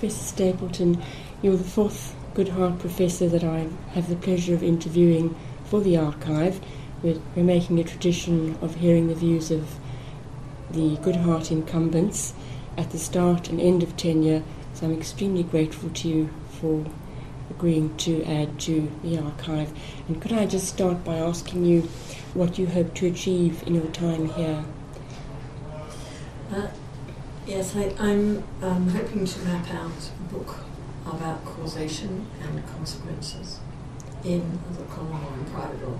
Professor Stapleton, you're the fourth Goodhart professor that I have the pleasure of interviewing for the archive. We're, we're making a tradition of hearing the views of the Goodhart incumbents at the start and end of tenure, so I'm extremely grateful to you for agreeing to add to the archive. And could I just start by asking you what you hope to achieve in your time here? Uh, yes, I, am um, hoping to map out a book about causation and consequences in the common law and private law.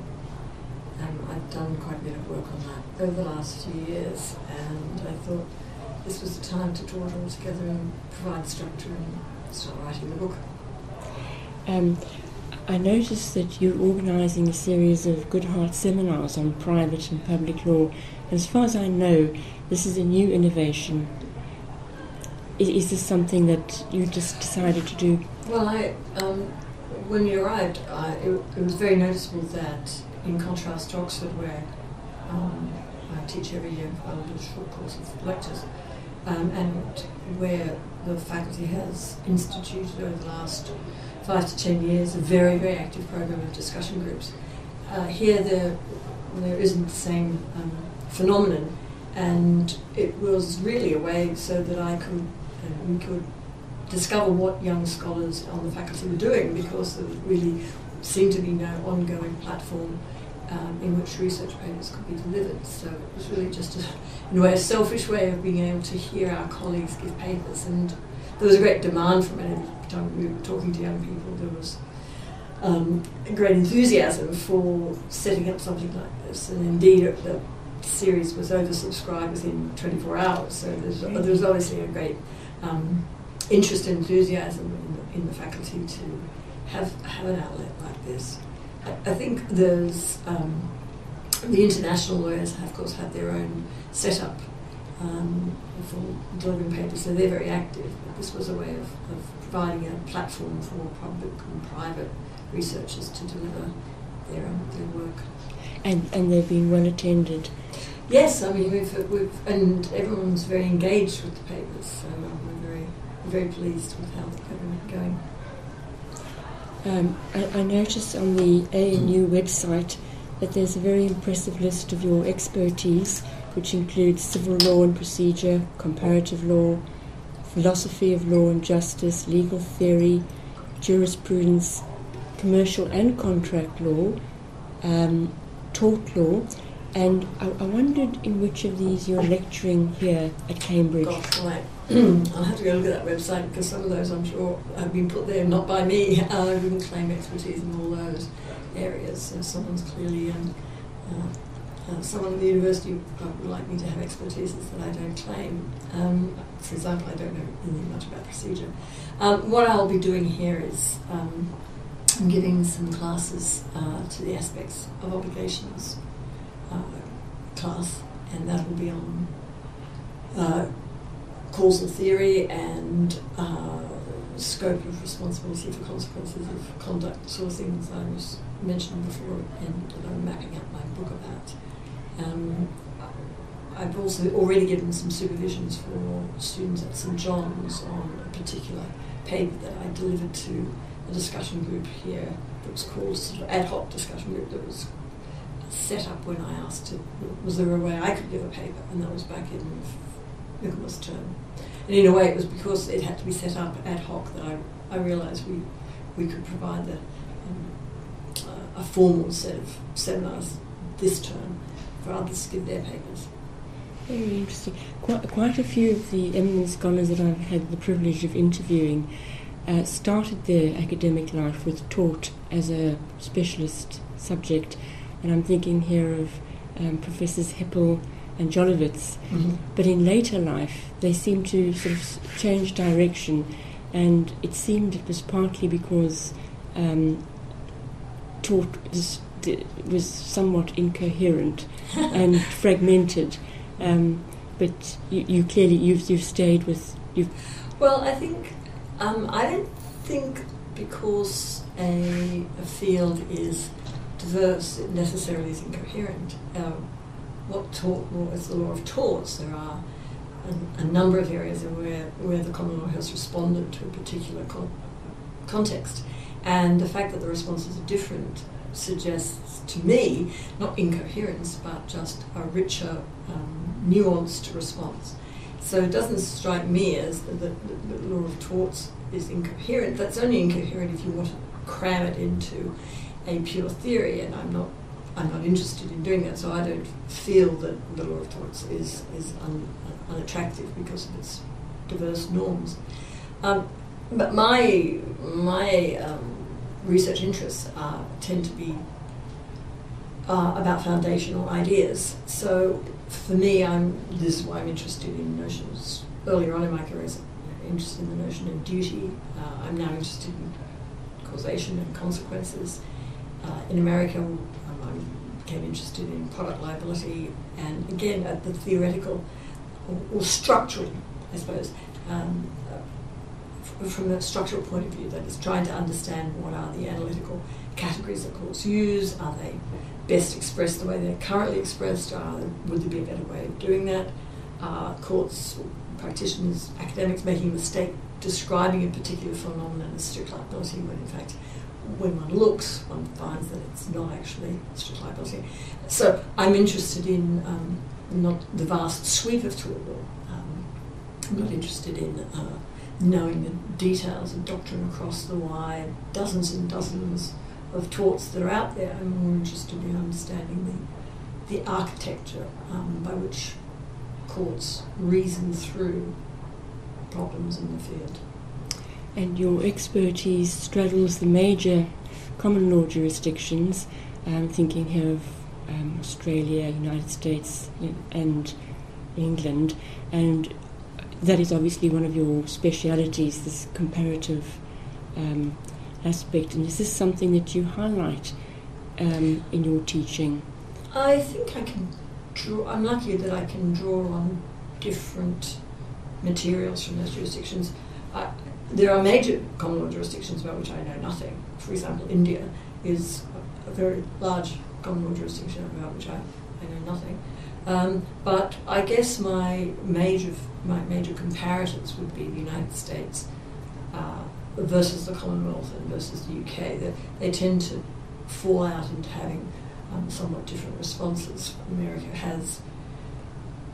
Um, I've done quite a bit of work on that over the last few years, and I thought this was the time to draw it all together and provide structure and start writing the book. Um, I noticed that you're organising a series of Goodhart seminars on private and public law. As far as I know, this is a new innovation. Is, is this something that you just decided to do? Well, I, um, when we arrived, I, it, it, was very noticeable that, in contrast to Oxford, where um, I teach every year, I do a short course of lectures, um, and where the faculty has instituted over the last five to ten years a very, very active program of discussion groups. Uh, here there, there isn't the same um, phenomenon, and it was really a way so that I could, uh, we could discover what young scholars on the faculty were doing because there really seemed to be no ongoing platform um, in which research papers could be delivered. So it was really just a, in a way, a selfish way of being able to hear our colleagues give papers. And there was a great demand from it. Every time we were talking to young people, there was um, great enthusiasm for setting up something like this. And indeed, the series was oversubscribed within 24 hours. So there's, there was obviously a great um, interest and enthusiasm in the, in the faculty to have, have an outlet like this. I think there's um, the international lawyers, have, of course, have their own setup um, for delivering papers, so they're very active. But this was a way of, of providing a platform for public and private researchers to deliver their, um, their work. And, and they've been well attended. Yes, I mean we've, we've and everyone's very engaged with the papers, so we're very pleased with how they're going. Um, I, I noticed on the ANU website that there's a very impressive list of your expertise, which includes civil law and procedure, comparative law, philosophy of law and justice, legal theory, jurisprudence, commercial and contract law, um, tort law, and I, I, wondered in which of these you're lecturing here at Cambridge. Gosh. I'll have to go look at that website because some of those I'm sure have been put there not by me. Uh, I wouldn't claim expertise in all those areas. So someone's clearly, um, uh, uh, someone at the university would like me to have expertises that I don't claim. Um, for example, I don't know anything much about procedure. Um, what I'll be doing here is um, giving some classes uh, to the aspects of obligations uh, class, and that will be on uh, causal theory and uh, scope of responsibility for consequences of conduct, sort of things I was mentioning before, and I'm mapping out my book about. Um, I've also already given some supervisions for students at St John's on a particular paper that I delivered to a discussion group here that was called sort of ad hoc discussion group that was set up when I asked it, was there a way I could give a paper? And that was back in Michaelmas term. And in a way, it was because it had to be set up ad hoc that I, I realised we, we could provide the, um, uh, a formal set of seminars this term for others to give their papers. Very interesting. Quite, quite a few of the eminent scholars that I've had the privilege of interviewing uh, started their academic life with tort as a specialist subject and I'm thinking here of um, Professors Hepple and Jolowicz. Mm-hmm. But in later life, they seemed to sort of change direction, and it seemed it was partly because um, tort was, was somewhat incoherent and fragmented. Um, but you, you, clearly you've you've stayed with you. Well, I think um, I don't think because a, a field is diverse, it necessarily is incoherent. Um, what tort law is the law of torts? There are a, a, number of areas where, where the common law has responded to a particular con- context. And the fact that the responses are different suggests to me not incoherence, but just a richer, um, nuanced response. So it doesn't strike me as that the, the, law of torts is incoherent. That's only incoherent if you want to cram it into a pure theory, and I'm not. I'm not interested in doing that, so I don't feel that the law of torts is, is un, unattractive because of its diverse norms. Um, but my, my um, research interests uh, tend to be uh, about foundational ideas. So for me, I'm, this is why I'm interested in notions. Earlier on in my career, I was interested in the notion of duty. Uh, I'm now interested in causation and consequences. Uh, in America, um, I became interested in product liability, and again at the theoretical or, or structural, I suppose, um, uh, from a structural point of view, that is trying to understand what are the analytical categories that courts use. Are they best expressed the way they're currently expressed? Are, would there be a better way of doing that? Courts, practitioners, academics making a mistake describing a particular phenomenon as strict liability when in fact when one looks, one finds that it's not actually strict liability. So I'm interested in um, not the vast sweep of tort law. Um, I'm not interested in uh, knowing the details of doctrine across the wide dozens and dozens of torts that are out there. I'm more interested in understanding the, the architecture um, by which courts reason through problems in the field. And your expertise straddles the major common law jurisdictions. I'm thinking here of um, Australia, United States, and England, and that is obviously one of your specialities, this comparative um, aspect. And is this something that you highlight um, in your teaching? I think I can draw. I'm lucky that I can draw on different materials from those jurisdictions. I, there are major common law jurisdictions about which I know nothing. For example, India is a very large common law jurisdiction about which I, I know nothing. Um, but I guess my major my major comparators would be the United States uh, versus the Commonwealth and versus the UK. They, they tend to fall out into having um, somewhat different responses. America has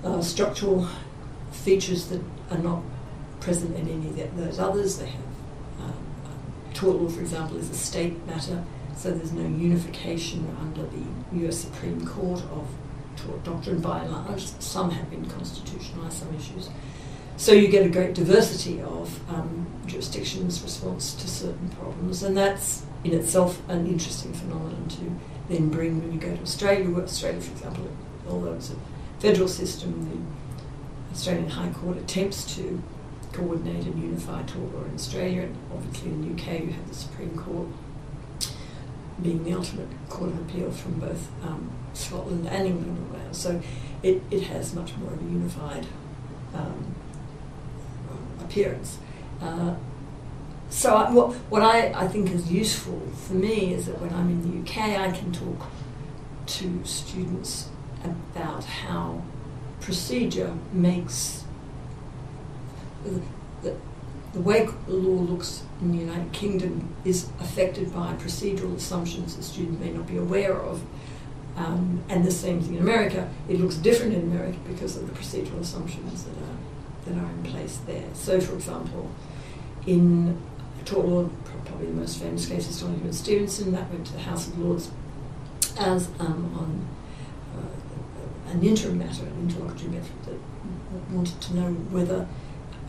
uh, structural features that are not present in any of those others. They have um, uh, tort law, for example, is a state matter, so there's no unification under the US Supreme Court of tort doctrine by and large. Some have been constitutionalised, some issues. So you get a great diversity of um, jurisdictions' response to certain problems, and that's in itself an interesting phenomenon to then bring when you go to Australia. Australia, for example, although it's a federal system, the Australian High Court attempts to coordinate and unify tort law in Australia, and obviously in the UK you have the Supreme Court being the ultimate court of appeal from both um, Scotland and England and Wales. So it, it has much more of a unified um, appearance. Uh, so I, what, what I, I think is useful for me is that when I'm in the UK, I can talk to students about how procedure makes the, the, the way law looks in the United Kingdom is affected by procedural assumptions that students may not be aware of. Um, and the same thing in America. It looks different in America because of the procedural assumptions that are, that are in place there. So, for example, in tort law, probably the most famous case is Donoghue Stevenson, that went to the House of Lords as um, on uh, an interim matter, an interlocutory matter that wanted to know whether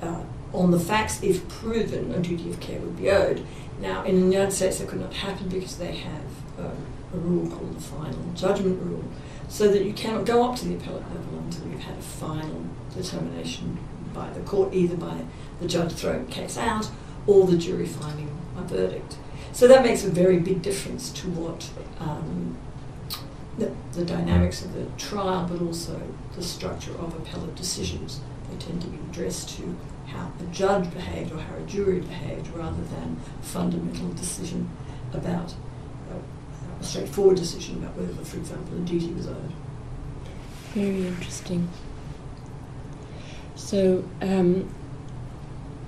uh, on the facts, if proven, a duty of care would be owed. Now, in the United States, that could not happen because they have uh, a rule called the final judgment rule, so that you cannot go up to the appellate level until you've had a final determination by the court, either by the judge throwing the case out or the jury finding a verdict. So that makes a very big difference to what um, the, the dynamics of the trial, but also the structure of appellate decisions. Tend to be addressed to how a judge behaved or how a jury behaved rather than a fundamental decision about a straightforward decision about whether, for example, a duty was owed. Very interesting. So, um,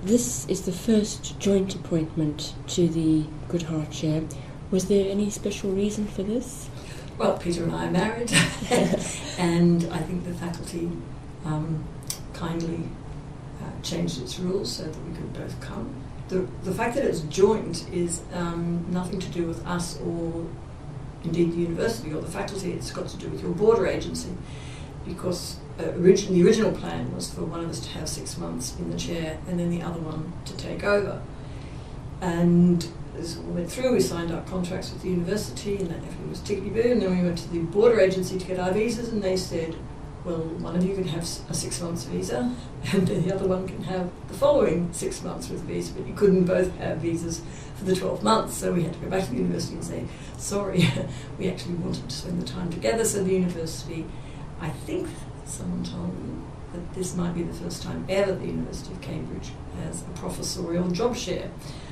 this is the first joint appointment to the Goodhart Chair. Was there any special reason for this? Well, Peter and I are married, and I think the faculty um, kindly uh, changed its rules so that we could both come. The, the fact that it's joint is um, nothing to do with us or indeed the university or the faculty, it's got to do with your border agency because uh, origin, the original plan was for one of us to have six months in the chair and then the other one to take over. And as we went through, we signed our contracts with the university and then everything was tickety boo. And then we went to the border agency to get our visas and they said, well, one of you can have a six months visa, and the other one can have the following six months with visa, but you couldn't both have visas for the 12 months. So we had to go back to the university and say, sorry, we actually wanted to spend the time together. So the university, I think someone told me that this might be the first time ever the University of Cambridge has a professorial job share.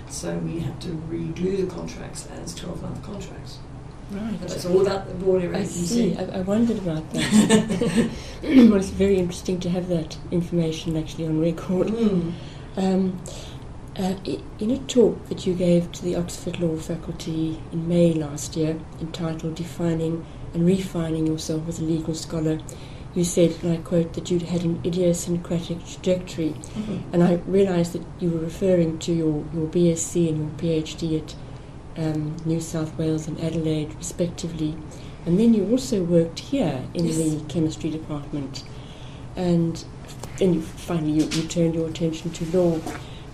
So we had to redo the contracts as 12 month contracts. Right. It's all about the border I see. I, I wondered about that. well, it's very interesting to have that information actually on record. Mm. Um, uh, in a talk that you gave to the Oxford Law faculty in May last year, entitled Defining and Refining Yourself as a Legal Scholar, you said, and I quote, that you'd had an idiosyncratic trajectory. Mhm. And I realised that you were referring to your, your BSc and your PhD at um, New South Wales and Adelaide, respectively. And then you also worked here in Yes. the chemistry department. And then you, finally you, you turned your attention to law.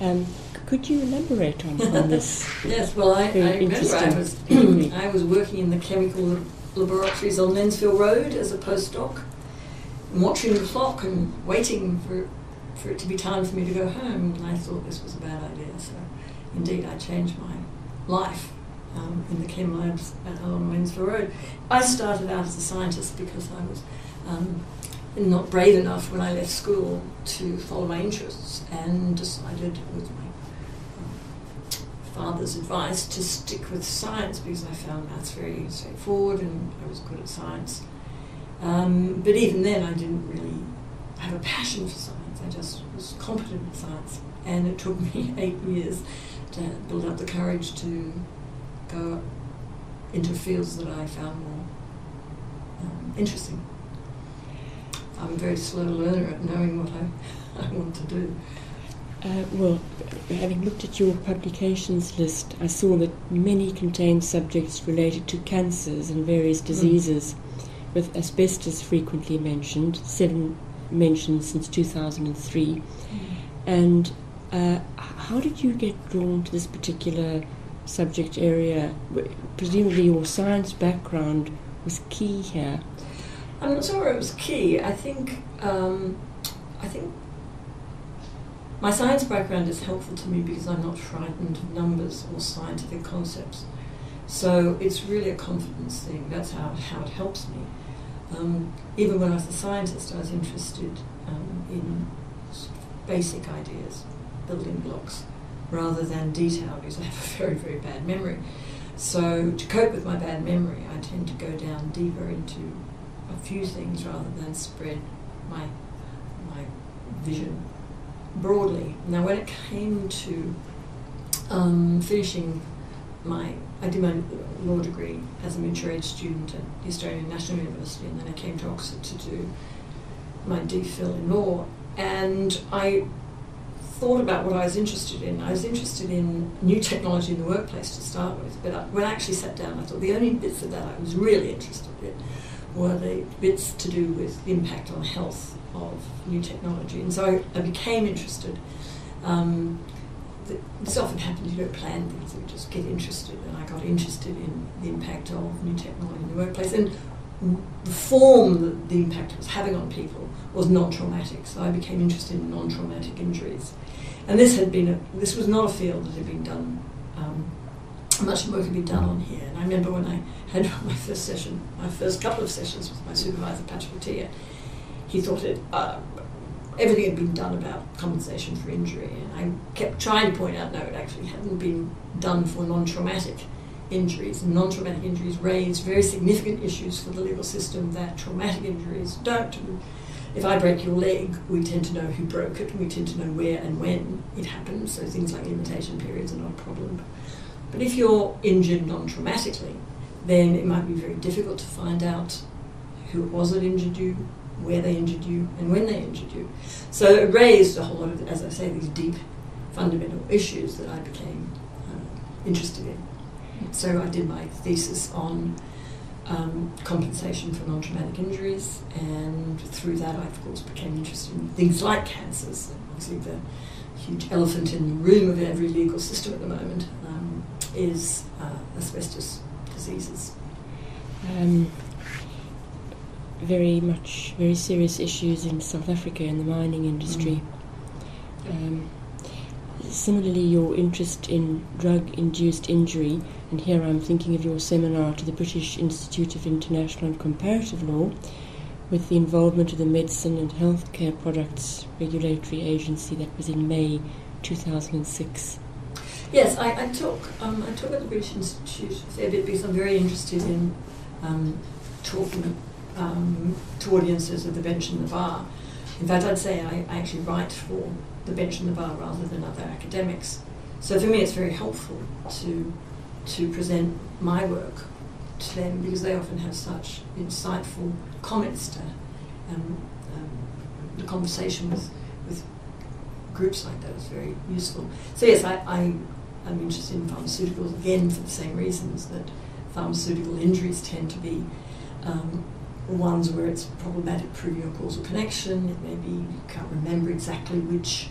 Um, could you elaborate on, on this? Yes, well, I, I remember I was, I was working in the chemical laboratories on Lensfield Road as a postdoc, and watching the clock and waiting for, for it to be time for me to go home. And I thought this was a bad idea, so indeed I changed my life um, in the chem labs along Lensfield Road. I started out as a scientist because I was um, not brave enough when I left school to follow my interests and decided with my father's advice to stick with science because I found maths very straightforward and I was good at science. Um, but even then, I didn't really have a passion for science. I just was competent in science, and it took me eight years to build up the courage to go into fields that I found more um, interesting. I'm a very slow learner at knowing what I, I want to do. Uh, well, having looked at your publications list, I saw that many contained subjects related to cancers and various diseases, with asbestos frequently mentioned, seven mentioned since 2003. And uh, how did you get drawn to this particular subject area? Presumably, your science background was key here. I'm not sure it was key. I think um, I think my science background is helpful to me because I'm not frightened of numbers or scientific concepts. So it's really a confidence thing. That's how, how it helps me. Um, even when I was a scientist, I was interested um, in sort of basic ideas, building blocks, rather than detail because I have a very, very bad memory. So to cope with my bad memory, I tend to go down deeper into a few things rather than spread my my vision broadly. Now, when it came to um, finishing my, I did my law degree as a mature age student at the Australian National University, and then I came to Oxford to do my DPhil in law, and I thought about what I was interested in. I was interested in new technology in the workplace to start with, but I, when I actually sat down, I thought the only bits of that I was really interested in were the bits to do with the impact on health of new technology. And so I, I became interested. Um, this often happens, you don't plan things, you just get interested. And I got interested in the impact of new technology in the workplace. And the form that the impact was having on people was non-traumatic. So I became interested in non-traumatic injuries. And this had been a, this was not a field that had been done um, much more could be done on here. And I remember when I had my first session, my first couple of sessions with my supervisor, Patrick Atiyah, he thought it, uh, everything had been done about compensation for injury. And I kept trying to point out, no, it actually hadn't been done for non-traumatic injuries. Non-traumatic injuries raise very significant issues for the legal system that traumatic injuries don't. if I break your leg, we tend to know who broke it, we tend to know where and when it happened, so things like limitation periods are not a problem. But if you're injured non traumatically, then it might be very difficult to find out who it was that injured you, where they injured you, and when they injured you. So it raised a whole lot of, as I say, these deep fundamental issues that I became uh, interested in. So I did my thesis on um, compensation for non-traumatic injuries, and through that I, of course, became interested in things like cancers. Obviously, the huge elephant in the room of every legal system at the moment um, is uh, asbestos diseases. Um, very much, very serious issues in South Africa in the mining industry. Mm. Um, similarly, your interest in drug induced injury, and here I'm thinking of your seminar to the British Institute of International and Comparative Law, with the involvement of the Medicine and Healthcare Products Regulatory Agency that was in May 2006. Yes, I, I talk. Um, I talk at the British Institute a bit because I'm very interested in um, talking um, to audiences of the bench and the bar. In fact, I'd say I, I actually write for the bench and the bar rather than other academics. So for me, it's very helpful to to present my work to them because they often have such insightful comments to um, um, the conversation with with groups like that is very useful. So yes, I, I am interested in pharmaceuticals again for the same reasons that pharmaceutical injuries tend to be um, ones where it's problematic proving a causal connection. It may be you can't remember exactly which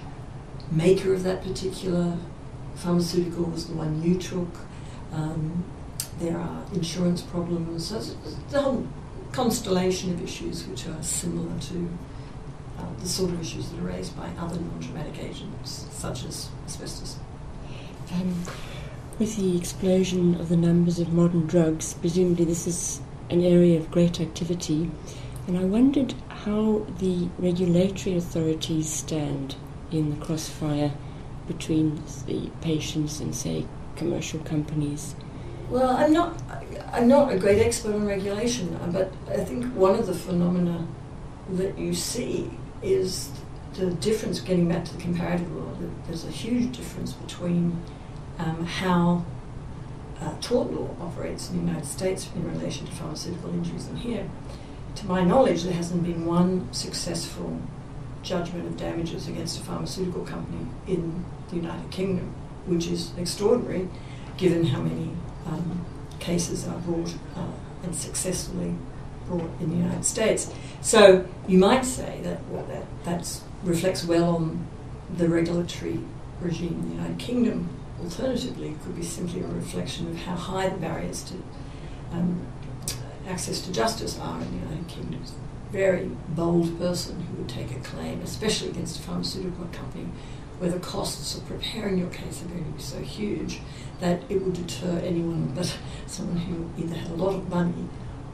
maker of that particular pharmaceutical was the one you took. Um, there are insurance problems. So it's the whole constellation of issues which are similar to uh, the sort of issues that are raised by other non-traumatic agents, such as asbestos. Um, with the explosion of the numbers of modern drugs, presumably this is an area of great activity, and I wondered how the regulatory authorities stand in the crossfire between the patients and, say, commercial companies. Well, I'm not, I'm not a great expert on regulation, but I think one of the phenomena that you see is the difference, getting back to the comparative law, there's a huge difference between um, how uh, tort law operates in the United States in relation to pharmaceutical injuries and here. To my knowledge, there hasn't been one successful judgment of damages against a pharmaceutical company in the United Kingdom, which is extraordinary given how many um, cases are brought uh, and successfully brought in the United States. So you might say that well, that that's, reflects well on the regulatory regime in the United Kingdom alternatively, it could be simply a reflection of how high the barriers to um, access to justice are in the United Kingdom. Very bold person who would take a claim, especially against a pharmaceutical company, where the costs of preparing your case are going to be so huge that it would deter anyone but someone who either had a lot of money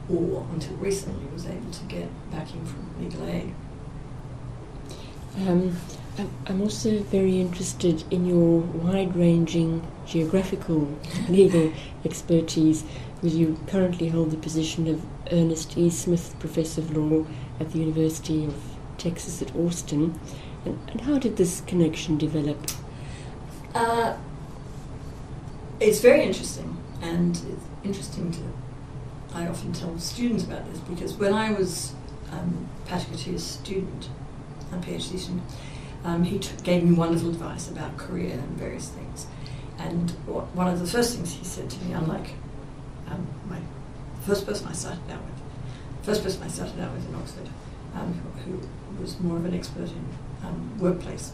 or, until recently, was able to get backing from legal aid. Um, I'm also very interested in your wide ranging geographical legal expertise, because you currently hold the position of Ernest E. Smith Professor of Law at the University of Texas at Austin. And, how did this connection develop? Uh, it's very interesting, and it's interesting to. I often tell students about this because when I was um, Patrick student, a PhD student, um, he gave me wonderful advice about career and various things. And what, one of the first things he said to me, unlike um, my first person I started out with, first person I started out with in Oxford, um, who, was more of an expert in um, workplace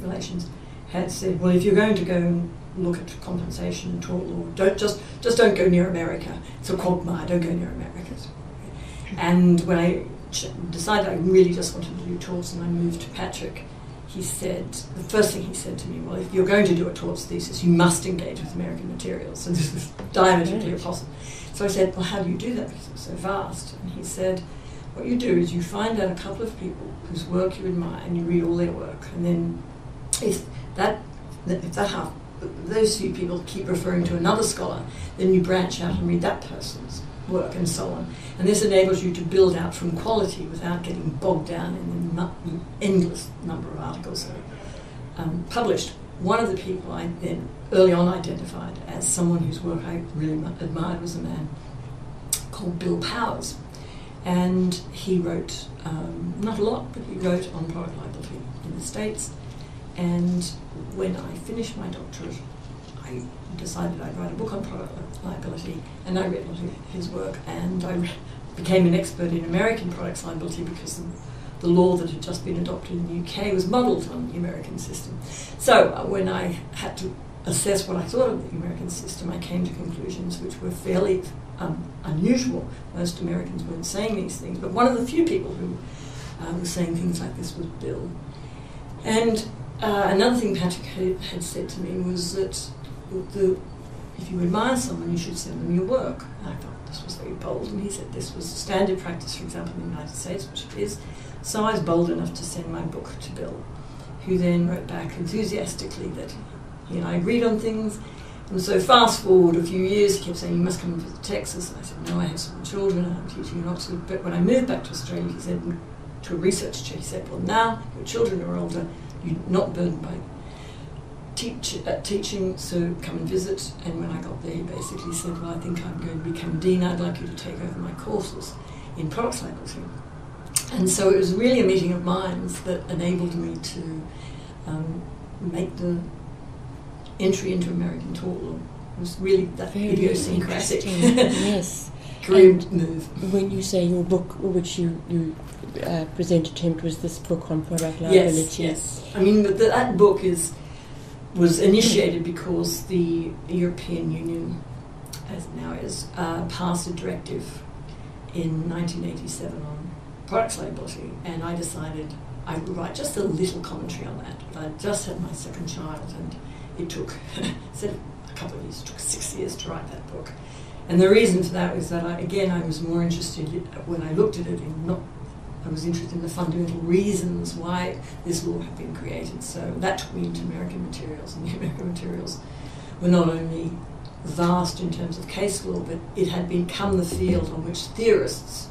relations, had said, well, if you're going to go and look at compensation and tort law, don't just just don't go near America. It's a quagmire. Don't go near America. And when I decided I really just wanted to do torts, and I moved to Patrick, he said, the first thing he said to me, well, if you're going to do a torts thesis, you must engage with American materials. So this is diametrically opposite. So I said, well, how do you do that? Because it's so vast. And he said, what you do is you find out a couple of people whose work you admire and you read all their work. And then if that, if that half, those few people keep referring to another scholar, then you branch out and read that person's work and so on. And this enables you to build out from quality without getting bogged down in the endless number of articles that are um, published. One of the people I then early on identified as someone whose work I really admired was a man called Bill Powers. And he wrote, um, not a lot, but he wrote on product liability in the States. And when I finished my doctorate, I decided I'd write a book on product liability, and I read a lot of his work, and I became an expert in American products liability because the, law that had just been adopted in the UK was modelled on the American system. So uh, when I had to assess what I thought of the American system, I came to conclusions which were fairly um, unusual. Most Americans weren't saying these things, but one of the few people who uh, was saying things like this was Bill. And uh, another thing Patrick had, had, said to me was that the, if you admire someone, you should send them your work. And I thought this was very bold, and he said this was standard practice, for example, in the United States, which it is. So I was bold enough to send my book to Bill, who then wrote back enthusiastically that he and I agreed on things. And so fast forward a few years, he kept saying, you must come visit Texas. And I said, no, I have small children, I'm teaching in Oxford. But when I moved back to Australia, he said, to a research chair, he said, well, now your children are older, you're not burdened by teach, uh, teaching, so come and visit. And when I got there, he basically said, well, I think I'm going to become dean. I'd like you to take over my courses in product liability. And so it was really a meeting of minds that enabled me to um, make the entry into American tort law. It was really that Very idiosyncratic yes. career and move. When you say your book, which you, you uh, presented to him, was this book on product liability? Yes, yes. I mean, the, that book is was initiated because the European Union, as now is, uh, passed a directive in 1987 on products liability, and I decided I would write just a little commentary on that. But I just had my second child, and it took said a couple of years, took six years to write that book. And the reason for that was that I, again I was more interested when I looked at it in not I was interested in the fundamental reasons why this law had been created. So that took me into American materials, and the American materials were not only vast in terms of case law, but it had become the field on which theorists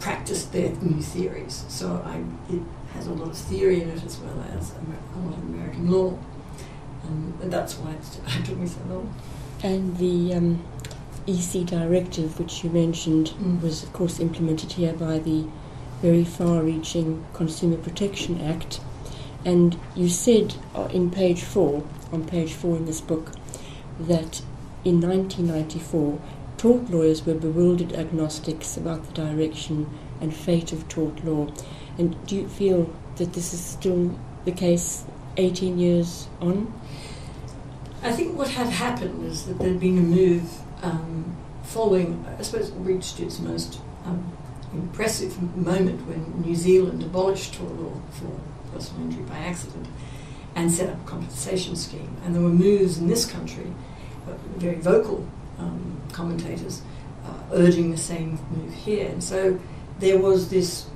practiced their new theories. So I, it has a lot of theory in it as well as a lot of American law. And that's why it took me so long. And the um, EC directive, which you mentioned, mm. was of course implemented here by the very far reaching Consumer Protection Act. And you said uh, in page four, on page four in this book, that in 1994, tort lawyers were bewildered agnostics about the direction and fate of tort law. And do you feel that this is still the case 18 years on? I think what had happened is that there'd been a move um, following, I suppose, reached its most um, impressive moment when New Zealand abolished tort law for personal injury by accident and set up a compensation scheme. And there were moves in this country, uh, very vocal um, commentators, uh, urging the same move here. And so there was this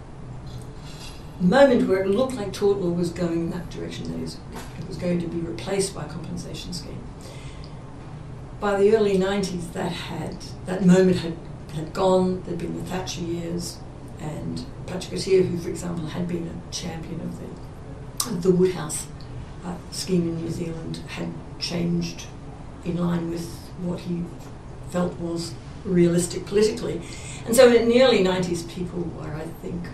moment where it looked like tort law was going in that direction, that is, it was going to be replaced by a compensation scheme by the early 90s, that had that moment had, had gone. There'd been the Thatcher years, and Patrick Atiyah, who, for example, had been a champion of the, of the Woodhouse uh, scheme in New Zealand, had changed in line with what he felt was realistic politically. And so in the early 90s, people were, I think,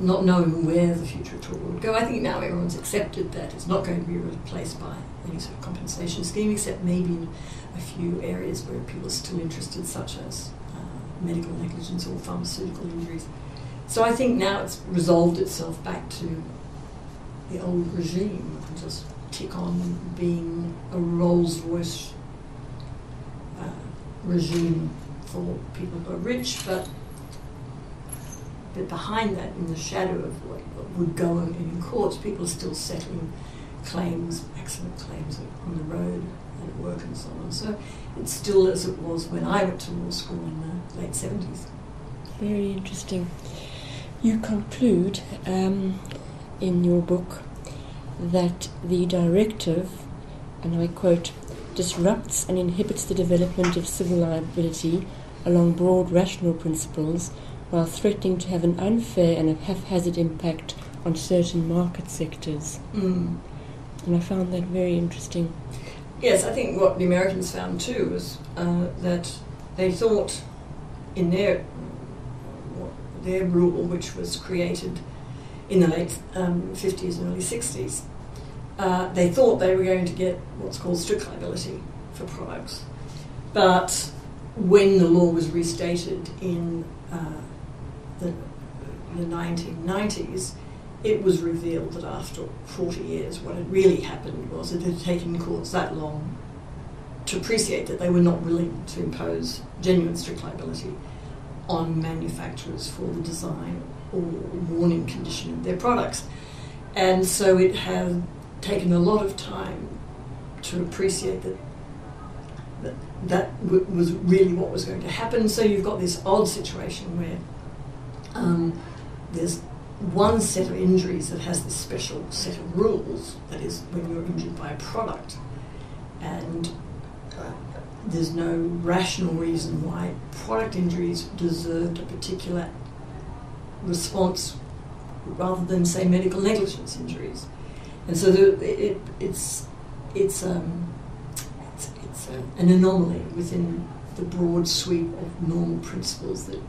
not knowing where the future of tort would go. I think now everyone's accepted that it's not going to be replaced by any sort of compensation scheme, except maybe in a few areas where people are still interested, such as uh, medical negligence or pharmaceutical injuries. So I think now it's resolved itself back to the old regime, just tick on being a Rolls Royce uh, regime for people who are rich, but but behind that, in the shadow of what, would go on in courts, people are still settling claims, accident claims on the road and at work and so on. So it's still as it was when I went to law school in the late 70s. Very interesting. You conclude um, in your book that the directive, and I quote, disrupts and inhibits the development of civil liability along broad rational principles while threatening to have an unfair and a haphazard impact on certain market sectors. Mm. And I found that very interesting. Yes, I think what the Americans found too was uh, that they thought in their their rule, which was created in the late um, 50s and early 60s, uh, they thought they were going to get what's called strict liability for products. But when the law was restated in uh, the, the 1990s, it was revealed that after 40 years, what had really happened was it had taken courts that long to appreciate that they were not willing to impose genuine strict liability on manufacturers for the design or warning condition of their products. And so it had taken a lot of time to appreciate that that, that was really what was going to happen. So you've got this odd situation where um, there's one set of injuries that has this special set of rules, that is, when you're injured by a product, and uh, there's no rational reason why product injuries deserved a particular response rather than, say, medical negligence injuries. And so the, it, it's, it's, um, it's, it's a, an anomaly within the broad sweep of normal principles that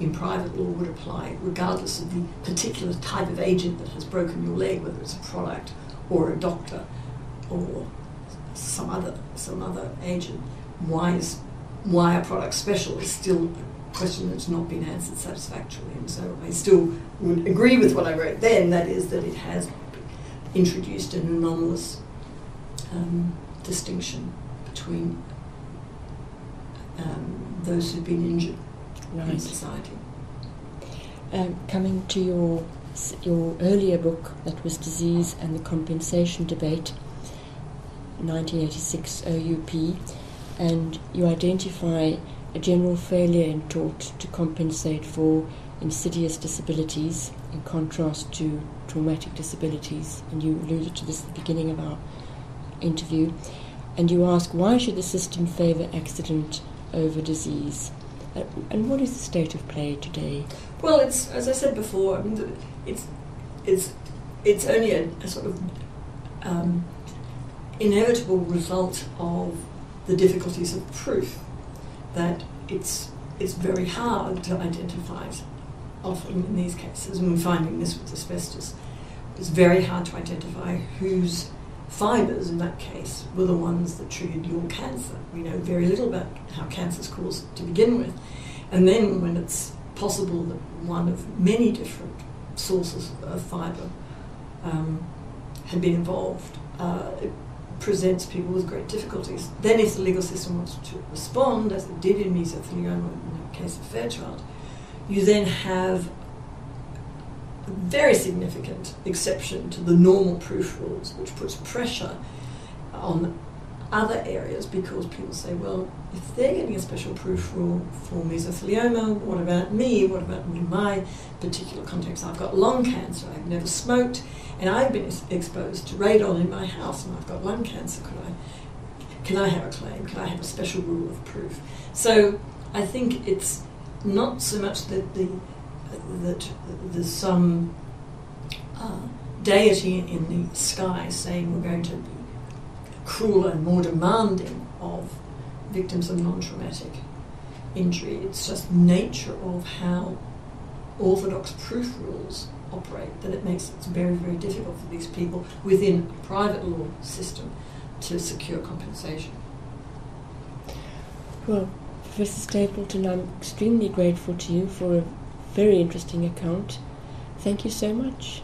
in private law would apply regardless of the particular type of agent that has broken your leg, whether it's a product or a doctor or some other some other agent. Why is why a product special is still a question that's not been answered satisfactorily. And so I still would agree with what I wrote then, that is that it has introduced an anomalous um, distinction between um, those who've been injured in society. Um, coming to your your earlier book, that was Disease and the Compensation Debate, 1986 OUP, and you identify a general failure in tort to compensate for insidious disabilities in contrast to traumatic disabilities, and you alluded to this at the beginning of our interview. And you ask, why should the system favour accident over disease? Uh, and what is the state of play today? Well, it's as I said before. I mean, it's it's it's only a, a sort of um, inevitable result of the difficulties of proof that it's it's very hard to identify often in these cases, and finding this with asbestos. It's very hard to identify whose fibres, in that case, were the ones that triggered your cancer. We know very little about how cancer is caused to begin with. And then when it's possible that one of many different sources of fibre um, had been involved, uh, it presents people with great difficulties. Then if the legal system wants to respond, as it did in mesothelioma in the case of Fairchild, you then have a very significant exception to the normal proof rules, which puts pressure on other areas because people say, well, if they're getting a special proof rule for mesothelioma, what about me? What about my particular context? I've got lung cancer, I've never smoked, and I've been exposed to radon in my house, and I've got lung cancer. Could I? Can I have a claim? Can I have a special rule of proof? So I think it's not so much that the that there's some uh, deity in the sky saying we're going to be crueler and more demanding of victims of non-traumatic injury. It's just nature of how orthodox proof rules operate that it makes it very, very difficult for these people within a private law system to secure compensation. Well, Professor Stapleton, I'm extremely grateful to you for a very interesting account. Thank you so much.